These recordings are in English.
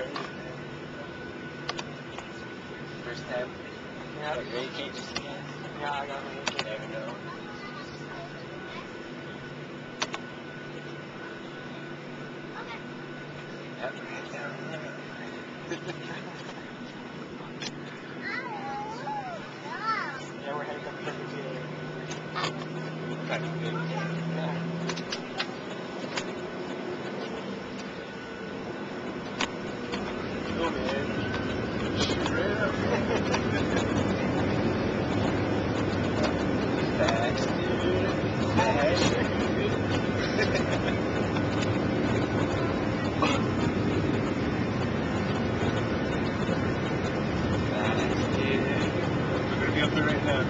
crazy. First time. Yeah. Like, really can't. Yeah, I got it. You never know. Yeah, we're heading up to the theater. That's good. Yeah. Cool, man. Straight up. Facts, dude. Facts, Facts, dude. We're gonna be up there right now. Come on, come on, come on. Facts, dude. Yeah, the whole time we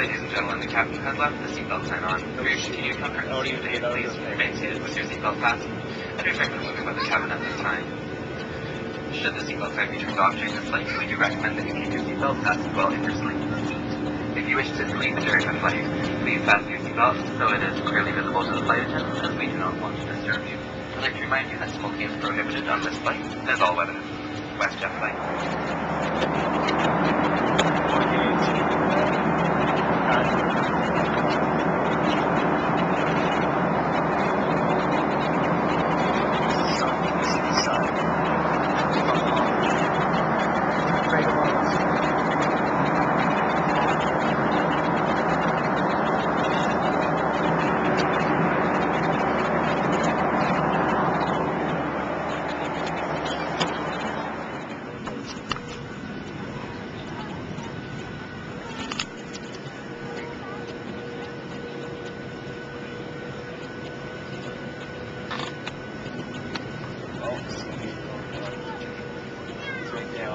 Ladies and gentlemen, the captain has left the seatbelt sign on. For your continued comfort and safety, please remain seated with your seatbelt fastened and refrain from moving with the cabin at this time. Should the seatbelt sign be turned off during this flight, we do recommend that you keep your seatbelt fastened while in your seat. If you wish to sleep during the flight, please fasten your seatbelt so it is clearly visible to the flight attendants as we do not want to disturb you. I'd like to remind you that smoking is prohibited on this flight, as all weather WestJet flight. Oh,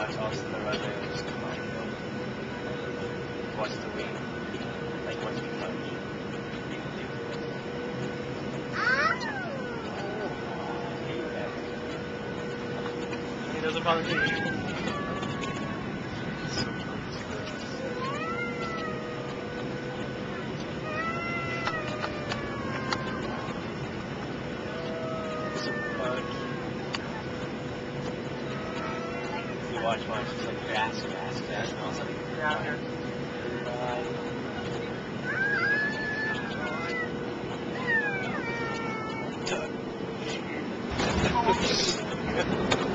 It's right there. Watch also the come the wing. Like once we touch. It doesn't bother me. You watch, watch. It's like grass, grass, grass, and all of a sudden. Yeah, here. Touch.